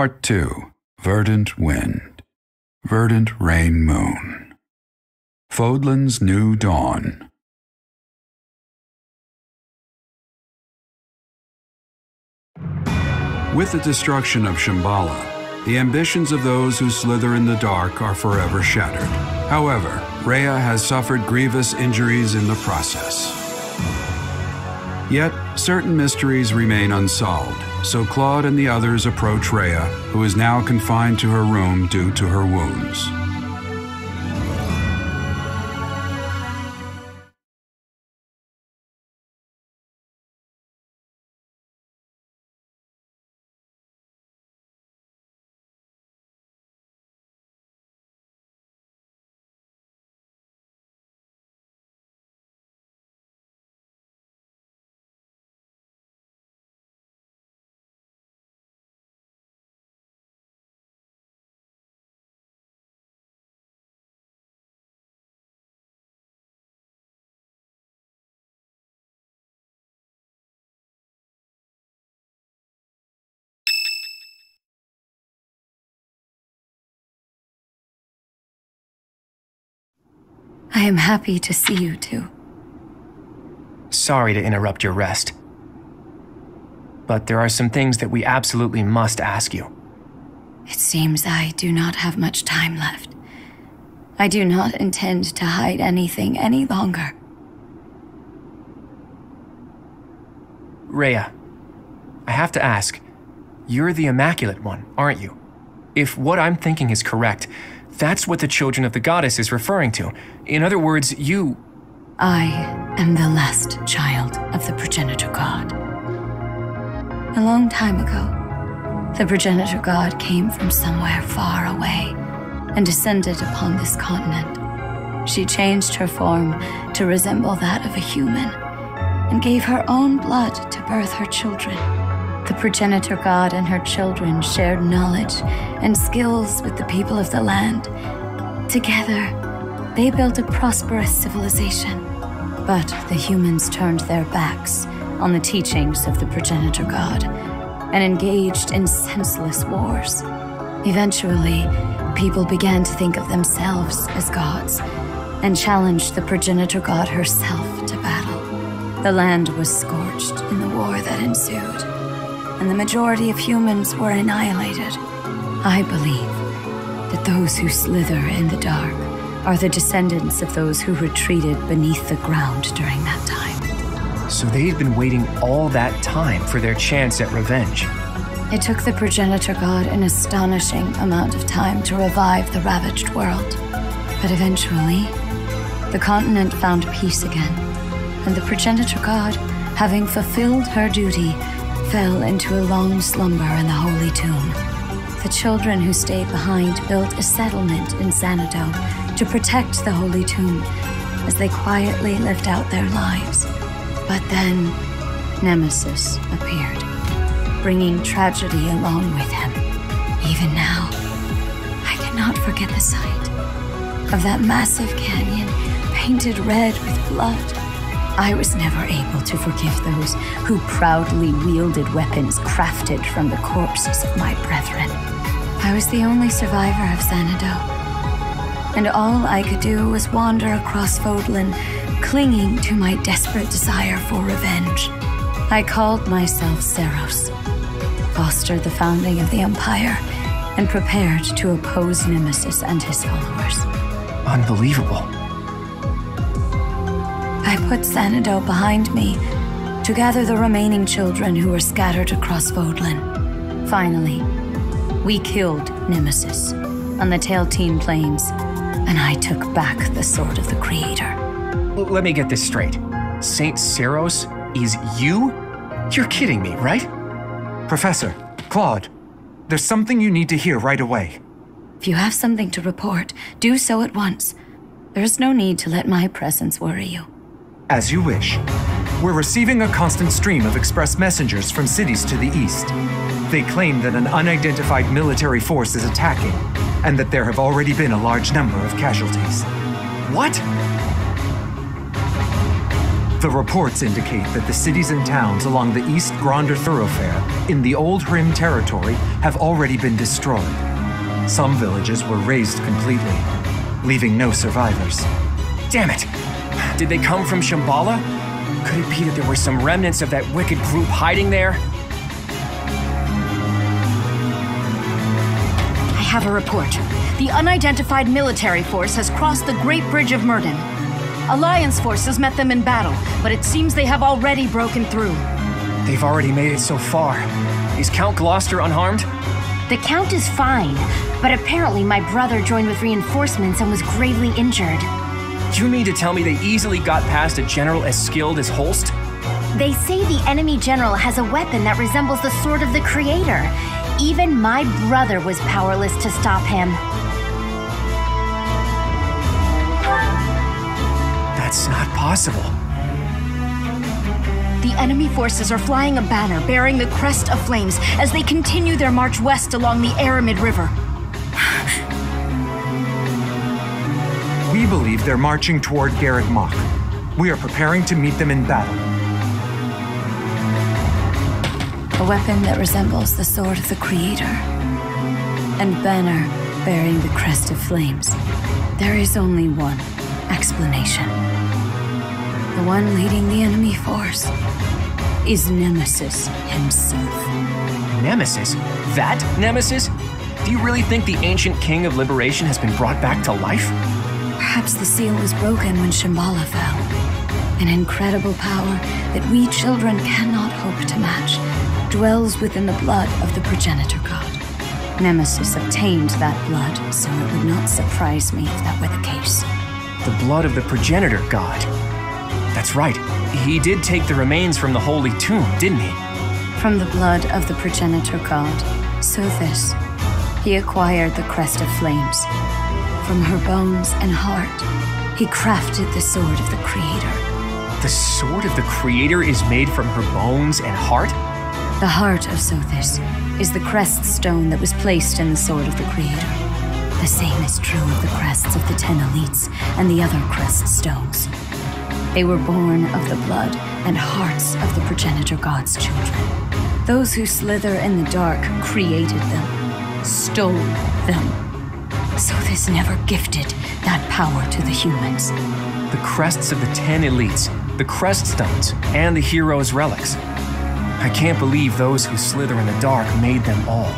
Part 2 Verdant Wind, Verdant Rain Moon. Fodlan's New Dawn. With the destruction of Shambhala, the ambitions of those who slither in the dark are forever shattered. However, Rhea has suffered grievous injuries in the process. Yet, certain mysteries remain unsolved, so Claude and the others approach Rhea, who is now confined to her room due to her wounds. I am happy to see you too. Sorry to interrupt your rest. But there are some things that we absolutely must ask you. It seems I do not have much time left. I do not intend to hide anything any longer. Rhea, I have to ask, you're the Immaculate One, aren't you? If what I'm thinking is correct, that's what the children of the goddess is referring to. In other words, you. I am the last child of the progenitor god. A long time ago, the progenitor god came from somewhere far away and descended upon this continent. She changed her form to resemble that of a human and gave her own blood to birth her children. The progenitor god and her children shared knowledge and skills with the people of the land. Together, they built a prosperous civilization. But the humans turned their backs on the teachings of the progenitor god and engaged in senseless wars. Eventually, people began to think of themselves as gods and challenged the progenitor god herself to battle. The land was scorched in the war that ensued and the majority of humans were annihilated. I believe that those who slither in the dark are the descendants of those who retreated beneath the ground during that time. So they've been waiting all that time for their chance at revenge. It took the progenitor god an astonishing amount of time to revive the ravaged world. But eventually, the continent found peace again, and the progenitor god, having fulfilled her duty, fell into a long slumber in the Holy Tomb. The children who stayed behind built a settlement in Zanado to protect the Holy Tomb as they quietly lived out their lives. But then, Nemesis appeared, bringing tragedy along with him. Even now, I cannot forget the sight of that massive canyon painted red with blood. I was never able to forgive those who proudly wielded weapons crafted from the corpses of my brethren. I was the only survivor of Zanado, and all I could do was wander across Fodlan, clinging to my desperate desire for revenge. I called myself Seiros, fostered the founding of the Empire, and prepared to oppose Nemesis and his followers. Unbelievable. Put Zanado behind me to gather the remaining children who were scattered across Fodlan. Finally, we killed Nemesis on the Tailtean Plains, and I took back the Sword of the Creator. Let me get this straight. Saint Seiros is you? You're kidding me, right? Professor, Claude, there's something you need to hear right away. If you have something to report, do so at once. There is no need to let my presence worry you. As you wish. We're receiving a constant stream of express messengers from cities to the east. They claim that an unidentified military force is attacking, and that there have already been a large number of casualties. What? The reports indicate that the cities and towns along the East Gronder thoroughfare in the Old Rim territory have already been destroyed. Some villages were razed completely, leaving no survivors. Damn it! Did they come from Shambhala? Could it be that there were some remnants of that wicked group hiding there? I have a report. The unidentified military force has crossed the Great Bridge of Myrddin. Alliance forces met them in battle, but it seems they have already broken through. They've already made it so far. Is Count Gloucester unharmed? The Count is fine, but apparently my brother joined with reinforcements and was gravely injured. Do you mean to tell me they easily got past a general as skilled as Holst? They say the enemy general has a weapon that resembles the Sword of the Creator. Even my brother was powerless to stop him. That's not possible. The enemy forces are flying a banner bearing the crest of flames as they continue their march west along the Airmid River. We believe they're marching toward Garreg Mach. We are preparing to meet them in battle. A weapon that resembles the sword of the Creator. And banner bearing the crest of flames. There is only one explanation. The one leading the enemy force is Nemesis himself. Nemesis? That Nemesis? Do you really think the ancient king of liberation has been brought back to life? Perhaps the seal was broken when Shambhala fell. An incredible power that we children cannot hope to match dwells within the blood of the progenitor god. Nemesis obtained that blood, so it would not surprise me if that were the case. The blood of the progenitor god. That's right. He did take the remains from the holy tomb, didn't he? From the blood of the progenitor god, Sothis, he acquired the crest of flames. From her bones and heart, he crafted the sword of the Creator. The sword of the Creator is made from her bones and heart? The heart of Sothis is the crest stone that was placed in the sword of the Creator. The same is true of the crests of the Ten Elites and the other crest stones. They were born of the blood and hearts of the progenitor god's children. Those who slither in the dark created them, stole them. Sothis never gifted that power to the humans. The crests of the Ten Elites, the crest stones, and the heroes' relics. I can't believe those who slither in the dark made them all.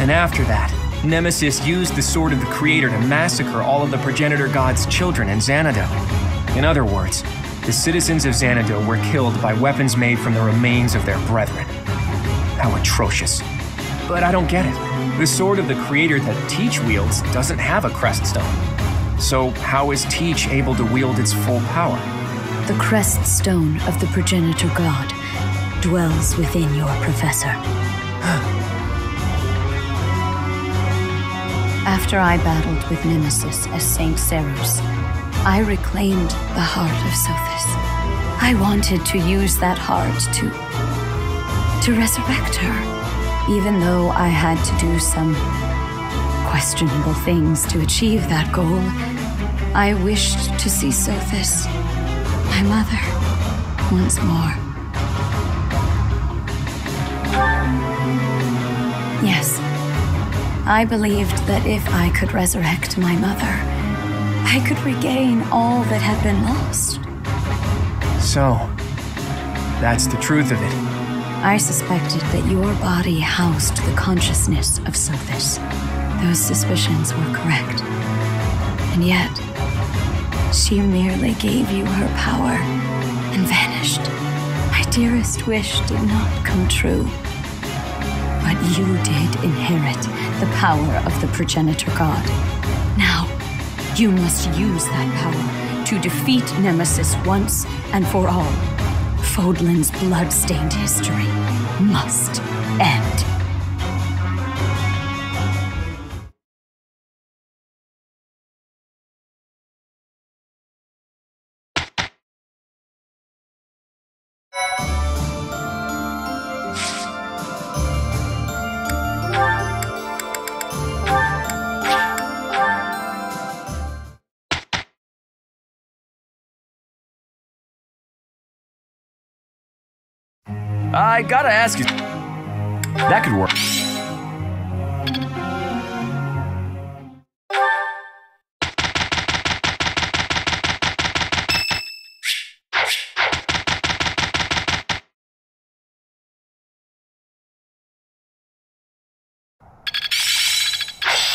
And after that, Nemesis used the sword of the Creator to massacre all of the progenitor god's children in Zanado. In other words, the citizens of Zanado were killed by weapons made from the remains of their brethren. How atrocious. But I don't get it. The sword of the Creator that Teach wields doesn't have a crest stone. So, how is Teach able to wield its full power? The crest stone of the progenitor god dwells within your professor. After I battled with Nemesis as Saint Seiros, I reclaimed the heart of Sothis. I wanted to use that heart to. to resurrect her, even though I had to do some questionable things to achieve that goal. I wished to see Sothis, my mother, once more. Yes, I believed that if I could resurrect my mother, I could regain all that had been lost. So, that's the truth of it. I suspected that your body housed the consciousness of Sothis. Those suspicions were correct. And yet, she merely gave you her power and vanished. My dearest wish did not come true. But you did inherit the power of the progenitor god. Now, you must use that power to defeat Nemesis once and for all. Fodlan's blood-stained history must end. I gotta ask you. That could work.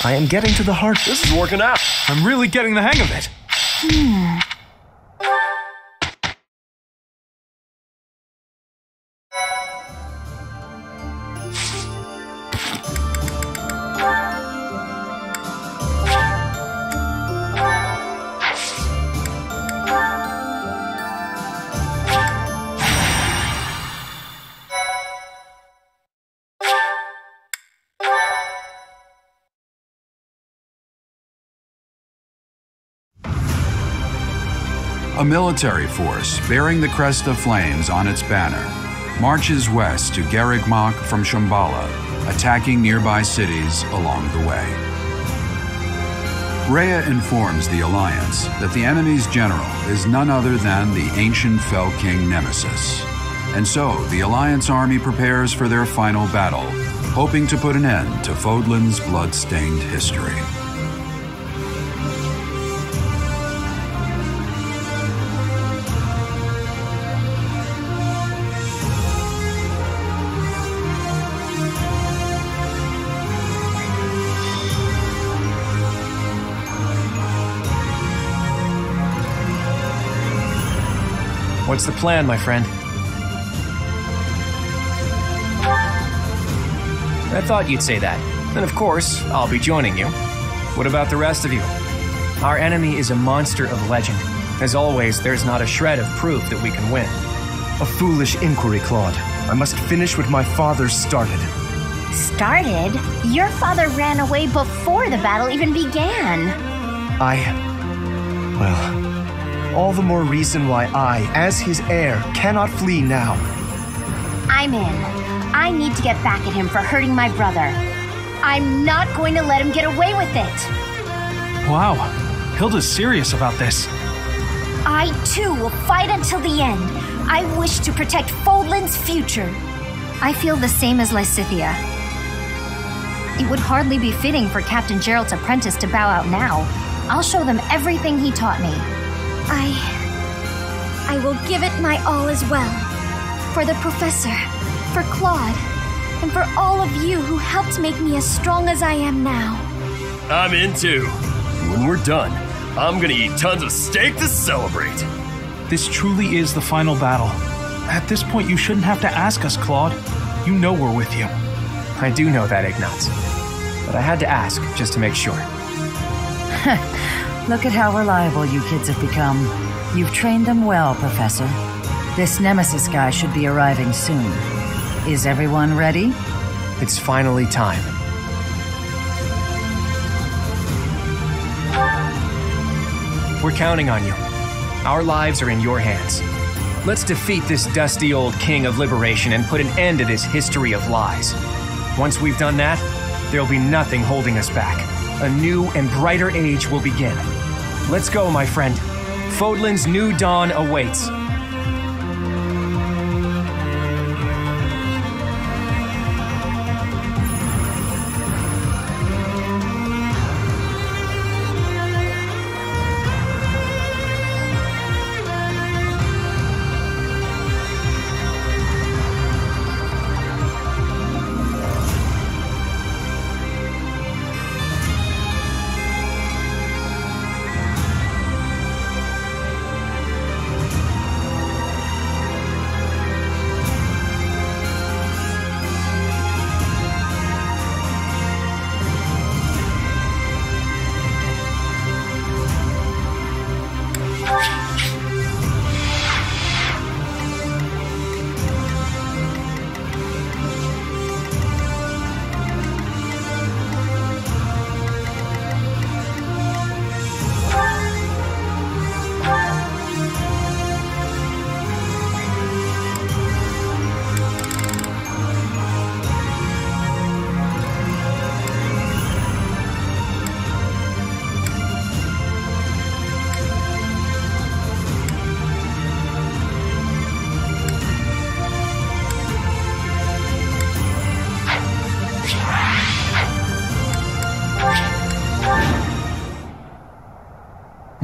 I am getting to the heart. This is working out. I'm really getting the hang of it. Hmm. A military force bearing the crest of flames on its banner marches west to Garreg Mach from Shambhala, attacking nearby cities along the way. Rhea informs the Alliance that the enemy's general is none other than the ancient Fell King Nemesis. And so the Alliance army prepares for their final battle, hoping to put an end to Fodlan's blood-stained history. What's the plan, my friend? I thought you'd say that. And of course, I'll be joining you. What about the rest of you? Our enemy is a monster of legend. As always, there's not a shred of proof that we can win. A foolish inquiry, Claude. I must finish what my father started. Started? Your father ran away before the battle even began. I. Well, all the more reason why I, as his heir, cannot flee now. I'm in. I need to get back at him for hurting my brother. I'm not going to let him get away with it. Wow, Hilda's serious about this. I too will fight until the end. I wish to protect Fodlan's future. I feel the same as Lysithea. It would hardly be fitting for Captain Jeralt's apprentice to bow out now. I'll show them everything he taught me. I. I will give it my all as well. For the professor, for Claude, and for all of you who helped make me as strong as I am now. I'm in too. When we're done, I'm gonna eat tons of steak to celebrate. This truly is the final battle. At this point, you shouldn't have to ask us, Claude. You know we're with you. I do know that, Ignatz. But I had to ask just to make sure. Look at how reliable you kids have become. You've trained them well, Professor. This Nemesis guy should be arriving soon. Is everyone ready? It's finally time. We're counting on you. Our lives are in your hands. Let's defeat this dusty old king of liberation and put an end to this history of lies. Once we've done that, there'll be nothing holding us back. A new and brighter age will begin. Let's go, my friend. Fodlan's new dawn awaits.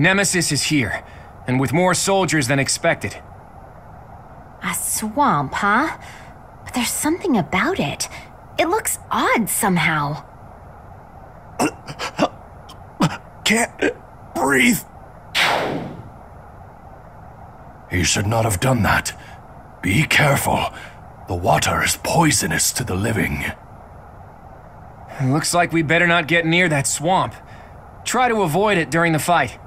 Nemesis is here, and with more soldiers than expected. A swamp, huh? But there's something about it. It looks odd somehow. Can't breathe. He should not have done that. Be careful. The water is poisonous to the living. Looks like we better not get near that swamp. Try to avoid it during the fight.